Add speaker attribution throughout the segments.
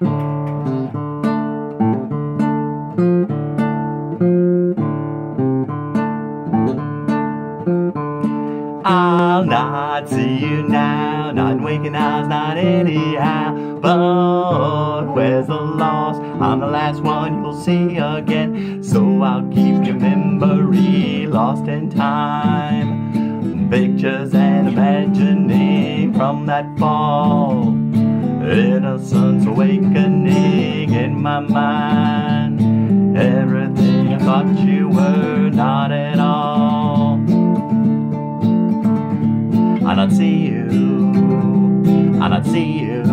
Speaker 1: I'll not see you now, not waking hours, not anyhow. But where's the loss? I'm the last one you'll see again. So I'll keep your memory lost in time. Pictures and imagining from that fall. Innocence awakening in my mind. Everything I thought you were, not at all. I not see you. I not see you.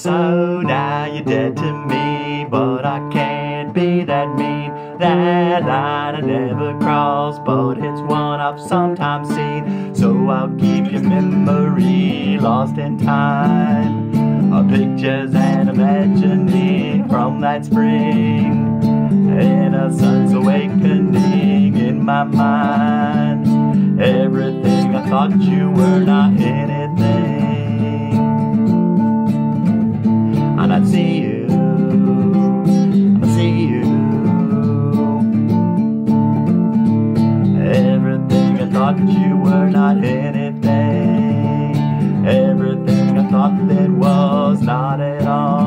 Speaker 1: So you're dead to me, but I can't be that mean. That line I never crossed, but it's one I've sometimes seen. So I'll keep your memory lost in time. Our pictures and imagining from that spring. Innocence awakening in my mind. Everything I thought you were not anything. but you were not anything. Everything I thought that was not at all.